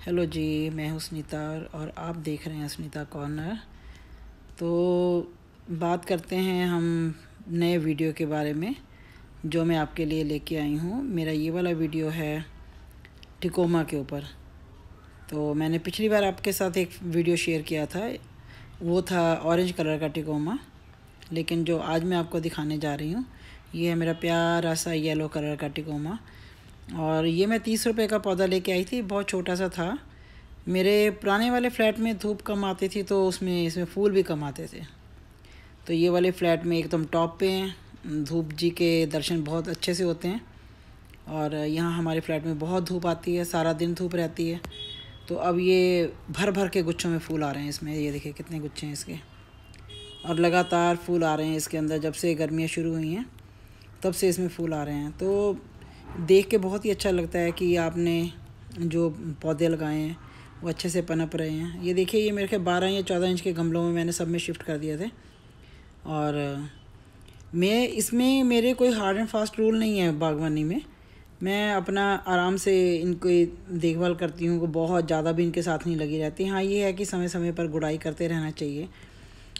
Hello जी, मैं हूँ सुनीता और आप देख रहे हैं सुनीता कॉर्नर। तो बात करते हैं हम नए वीडियो के बारे में, जो मैं आपके लिए लेके आई हूँ। मेरा ये वाला वीडियो है टिकोमा के ऊपर। तो मैंने पिछली बार आपके साथ एक वीडियो शेयर किया था, वो था ऑरेंज कलर का टिकोमा। लेकिन जो आज मैं आपको दिखाने जा रही हूँ, ये है मेरा प्यारा सा येलो कलर का टिकोमा। और ये मैं तीस रुपये का पौधा लेके आई थी, बहुत छोटा सा था। मेरे पुराने वाले फ्लैट में धूप कम आती थी तो उसमें, इसमें फूल भी कम आते थे। तो ये वाले फ्लैट में एकदम टॉप पे हैं। धूप जी के दर्शन बहुत अच्छे से होते हैं। और यहाँ हमारे फ्लैट में बहुत धूप आती है, सारा दिन धूप रहती है। तो अब ये भर भर के गुच्छों में फूल आ रहे हैं इसमें। ये देखिए कितने गुच्छे हैं इसके। और लगातार फूल आ रहे हैं इसके अंदर, जब से गर्मियाँ शुरू हुई हैं, तब से इसमें फूल आ रहे हैं। तो देख के बहुत ही अच्छा लगता है कि आपने जो पौधे लगाए हैं, वो अच्छे से पनप रहे हैं। ये देखिए, ये मेरे ख्याल बारह या चौदह इंच के गमलों में मैंने सब में शिफ्ट कर दिए थे। और मैं, इसमें मेरे कोई हार्ड एंड फास्ट रूल नहीं है बागवानी में। मैं अपना आराम से इनको देखभाल करती हूँ बहुत ज़्यादा भी इनके साथ नहीं लगी रहती। हाँ ये है कि समय समय पर गुड़ाई करते रहना चाहिए।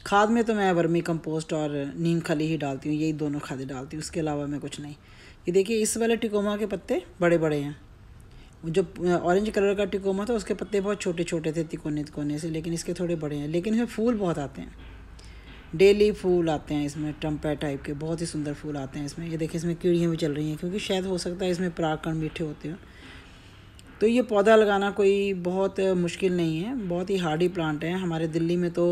खाद में तो मैं वर्मी कंपोस्ट और नीम खली ही डालती हूँ, यही दोनों खादें डालती हूँ, उसके अलावा मैं कुछ नहीं। ये देखिए, इस वाले टिकोमा के पत्ते बड़े बड़े हैं। जो ऑरेंज कलर का टिकोमा था, उसके पत्ते बहुत छोटे छोटे थे, तिकोने तिकोने से, लेकिन इसके थोड़े बड़े हैं। लेकिन इसमें फूल बहुत आते हैं। डेली फूल आते हैं इसमें, टम्पे टाइप के, बहुत ही सुंदर फूल आते हैं इसमें। ये देखिए, इसमें कीड़ियाँ भी चल रही हैं, क्योंकि शायद हो सकता है इसमें परागकण मीठे होते हैं। तो ये पौधा लगाना कोई बहुत मुश्किल नहीं है, बहुत ही हार्डी प्लांट है। हमारे दिल्ली में तो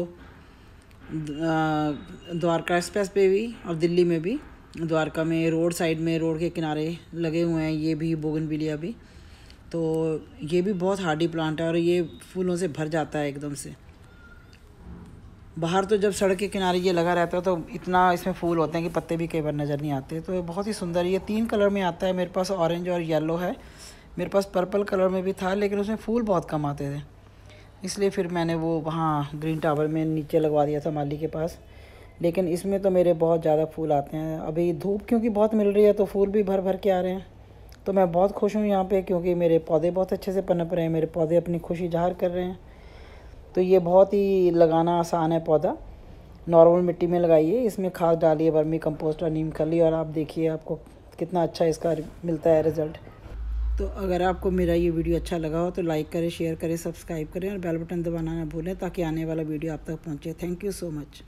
द्वारका एक्सप्रेस पे भी और दिल्ली में भी। द्वारका में रोड साइड में रोड के किनारे लगे हुए हैं, ये भी बोगनविलिया भी। तो ये भी बहुत हार्डी प्लांट है और ये फूलों से भर जाता है एकदम से। बाहर तो जब सड़क के किनारे ये लगा रहता है तो इतना इसमें फूल होते हैं कि पत्ते भी कई बार नज़र नहीं आते। तो बहुत ही सुंदर, ये तीन कलर में आता है। मेरे पास ऑरेंज और येलो है। मेरे पास पर्पल कलर में भी था, लेकिन उसमें फूल बहुत कम आते थे। इसलिए फिर मैंने वो वहाँ ग्रीन टावर में नीचे लगवा दिया था माली के पास। लेकिन इसमें तो मेरे बहुत ज़्यादा फूल आते हैं। अभी धूप क्योंकि बहुत मिल रही है तो फूल भी भर भर के आ रहे हैं। तो मैं बहुत खुश हूँ यहाँ पे क्योंकि मेरे पौधे बहुत अच्छे से पनप रहे हैं। मेरे पौधे अपनी खुशी ज़ाहिर कर रहे हैं। तो ये बहुत ही लगाना आसान है पौधा। नॉर्मल मिट्टी में लगाइए, इसमें खाद डालिए, वर्मी कंपोस्ट और नीम खली और आप देखिए आपको कितना अच्छा इसका मिलता है रिज़ल्ट। तो अगर आपको मेरा ये वीडियो अच्छा लगा हो तो लाइक करें शेयर करें सब्सक्राइब करें और बेल बटन दबाना ना भूलें ताकि आने वाला वीडियो आप तक पहुँचे। Thank you so much